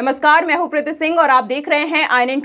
नमस्कार, मैं हूँ प्रीति सिंह और आप देख रहे हैं आई एन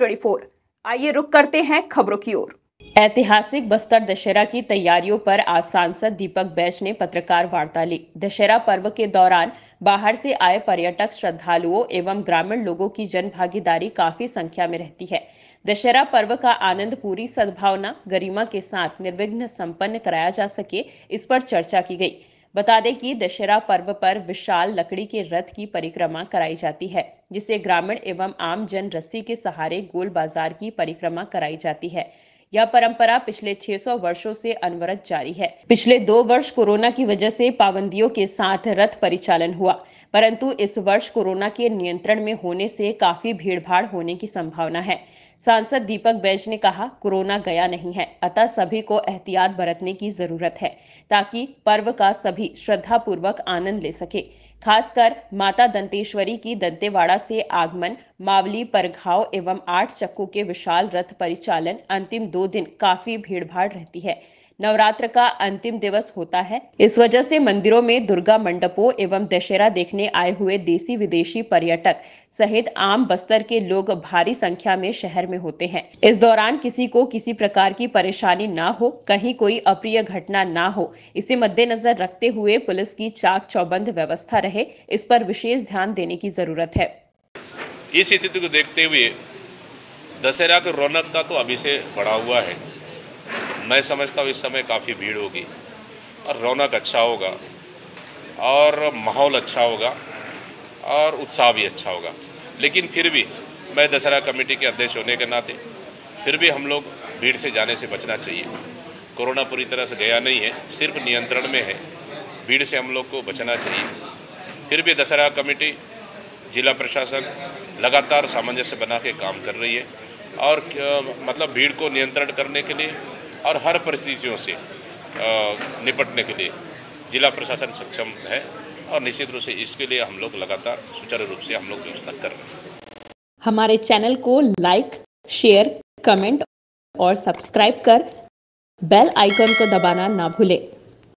आइए रुक करते हैं खबरों की ओर। ऐतिहासिक बस्तर दशहरा की तैयारियों पर आज सांसद दीपक बैच ने पत्रकार वार्ता ली। दशहरा पर्व के दौरान बाहर से आए पर्यटक, श्रद्धालुओं एवं ग्रामीण लोगों की जन भागीदारी काफ़ी संख्या में रहती है। दशहरा पर्व का आनंद, पूरी सद्भावना, गरिमा के साथ निर्विघ्न संपन्न कराया जा सके इस पर चर्चा की गई। बता दें कि दशहरा पर्व पर विशाल लकड़ी के रथ की परिक्रमा कराई जाती है, जिसे ग्रामीण एवं आम जन रस्सी के सहारे गोल बाज़ार की परिक्रमा कराई जाती है। यह परंपरा पिछले 600 वर्षों से अनवरत जारी है। पिछले दो वर्ष कोरोना की वजह से पाबंदियों के साथ रथ परिचालन हुआ, परंतु इस वर्ष कोरोना के नियंत्रण में होने से काफ़ी भीड़भाड़ होने की संभावना है। सांसद दीपक बैज ने कहा, कोरोना गया नहीं है, अतः सभी को एहतियात बरतने की ज़रूरत है, ताकि पर्व का सभी श्रद्धा पूर्वक आनंद ले सके। खासकर माता दंतेश्वरी की दंतेवाड़ा से आगमन, मावली, परघाव एवं आठ चक्कों के विशाल रथ परिचालन, अंतिम दो दिन काफ़ी भीड़भाड़ रहती है। नवरात्र का अंतिम दिवस होता है। इस वजह से मंदिरों में दुर्गा मंडपों एवं दशहरा देखने आए हुए देसी विदेशी पर्यटक सहित आम बस्तर के लोग भारी संख्या में शहर में होते हैं। इस दौरान किसी को किसी प्रकार की परेशानी ना हो, कहीं कोई अप्रिय घटना ना हो। इसे मद्देनजर रखते हुए पुलिस की चाक चौबंद व्यवस्था रहे, इस पर विशेष ध्यान देने की ज़रूरत है। इस स्थिति को देखते हुए दशहरा की रौनक का तो अभी से बढ़ा हुआ है। मैं समझता हूँ इस समय काफ़ी भीड़ होगी और रौनक अच्छा होगा और माहौल अच्छा होगा और उत्साह भी अच्छा होगा। लेकिन फिर भी मैं दशहरा कमेटी के अध्यक्ष होने के नाते फिर भी हम लोग भीड़ से जाने से बचना चाहिए। कोरोना पूरी तरह से गया नहीं है, सिर्फ़ नियंत्रण में है। भीड़ से हम लोग को बचना चाहिए। फिर भी दशहरा कमेटी जिला प्रशासन लगातार सामंजस्य बना के काम कर रही है और मतलब भीड़ को नियंत्रण करने के लिए और हर परिस्थितियों से निपटने के लिए जिला प्रशासन सक्षम है और निश्चित रूप से इसके लिए हम लोग लगातार सुचारू रूप से हम लोग व्यवस्था कर रहे हैं। हमारे चैनल को लाइक, शेयर, कमेंट और सब्सक्राइब कर बेल आइकन को दबाना ना भूलें।